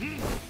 Mm-hmm.